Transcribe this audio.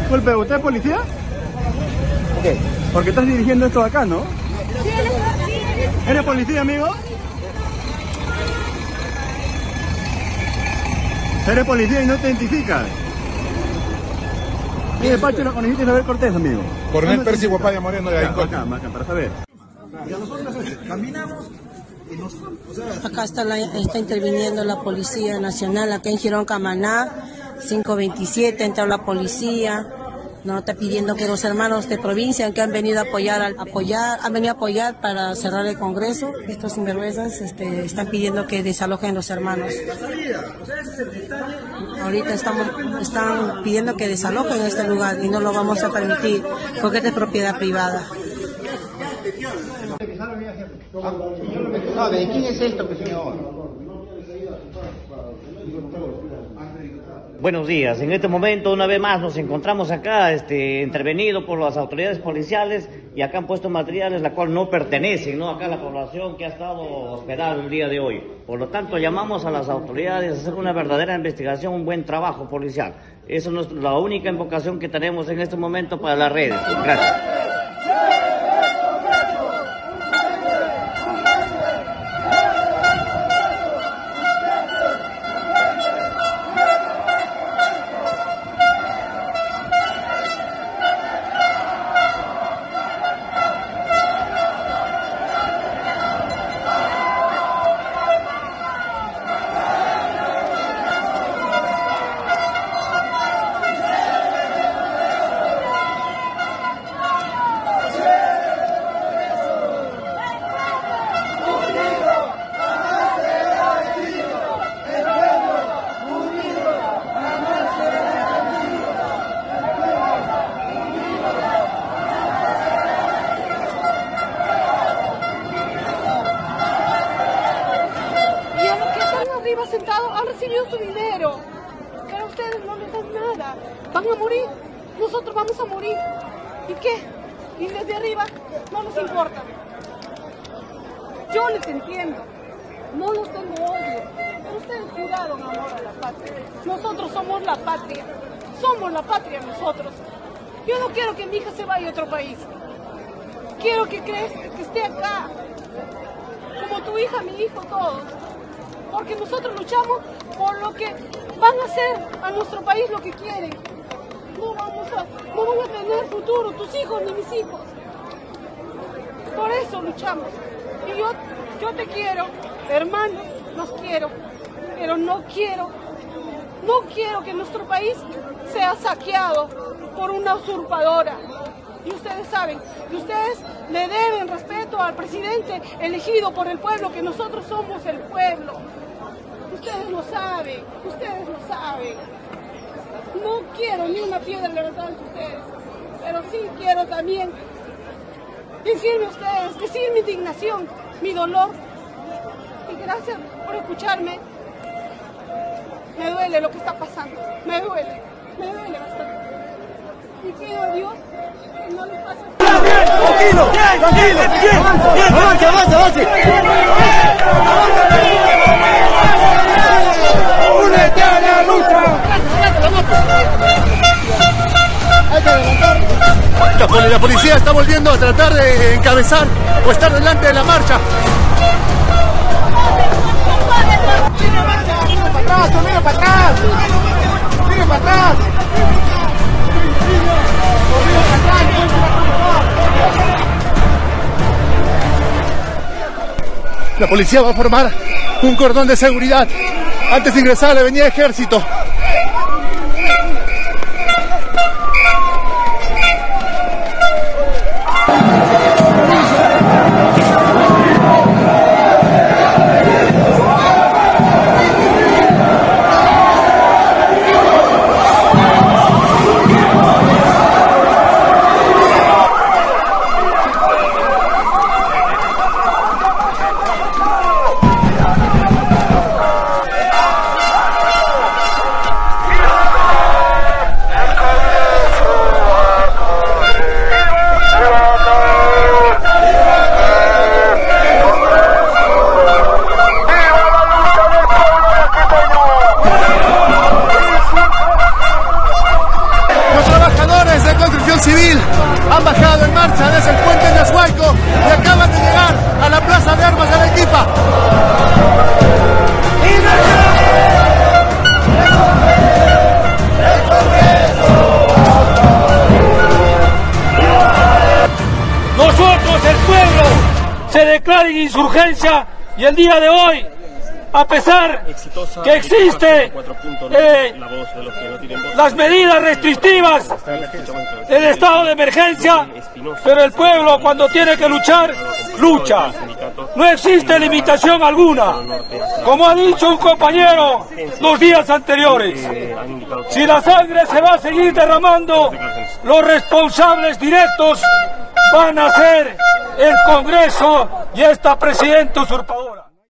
Disculpe, ¿usted es policía? Ok. Porque estás dirigiendo esto acá, ¿no? ¿Eres policía, amigo? Eres policía y no te identificas. Mi despacho lo conociste Isabel Cortés, amigo. Coronel Percy Guapaya Moreno de ahí. Acá, acá, para saber. caminamos y nos, o sea, Acá está, la- está interviniendo la Policía Nacional, acá en Girón Camaná, 527, entra la policía, nos está pidiendo que los hermanos de provincia que han venido a apoyar, al- apoyar han venido a apoyar para cerrar el Congreso, estos sinvergüenzas este, están pidiendo que desalojen los hermanos. Ahorita estamos, están pidiendo que desalojen este lugar y no lo vamos a permitir porque esta es propiedad privada. No, ¿de quién es esto, señor? Buenos días. En este momento, una vez más, nos encontramos acá, este, intervenido por las autoridades policiales y acá han puesto materiales la cual no pertenecen, ¿no? Acá a la población que ha estado hospedada el día de hoy. Por lo tanto, llamamos a las autoridades a hacer una verdadera investigación, un buen trabajo policial. Esa es la única invocación que tenemos en este momento para las redes. Gracias. Sentados han recibido su dinero. Pero ustedes no les dan nada. Van a morir. Nosotros vamos a morir. ¿Y qué? Y desde arriba no nos importa. Yo les entiendo. No los tengo odio. Pero ustedes juraron amor a la patria. Nosotros somos la patria. Somos la patria nosotros. Yo no quiero que mi hija se vaya a otro país. Quiero que crezca, que esté acá como tu hija, mi hijo, todos. Porque nosotros luchamos por lo que van a hacer a nuestro país lo que quieren. No vamos a, no van a tener futuro tus hijos ni mis hijos. Por eso luchamos. Y yo, yo te quiero, hermano, los quiero. Pero no quiero, no quiero que nuestro país sea saqueado por una usurpadora. Y ustedes saben, y ustedes le deben respeto al presidente elegido por el pueblo, que nosotros somos el pueblo. Ustedes lo saben, ustedes lo saben. No quiero ni una piedra levantada entre ustedes, pero sí quiero también decirme a ustedes, decir mi indignación, mi dolor. Y gracias por escucharme. Me duele lo que está pasando, me duele, me duele bastante. Y pido a Dios que no le pase Tranquilo, tranquilo, avance, avance, avance. ¡Únete a la lucha! La, poli- la policía está volviendo a tratar de encabezar o estar delante de la marcha. ¡Para atrás, mira para atrás! ¡Mira para atrás! La policía va a formar un cordón de seguridad antes de ingresar a la Ejército. Urgencia y el día de hoy, a pesar que existe eh, las medidas restrictivas del estado de emergencia, pero el pueblo cuando tiene que luchar, lucha. No existe limitación alguna. Como ha dicho un compañero los días anteriores, si la sangre se va a seguir derramando, los responsables directos van a ser el Congreso y esta presidenta usurpadora.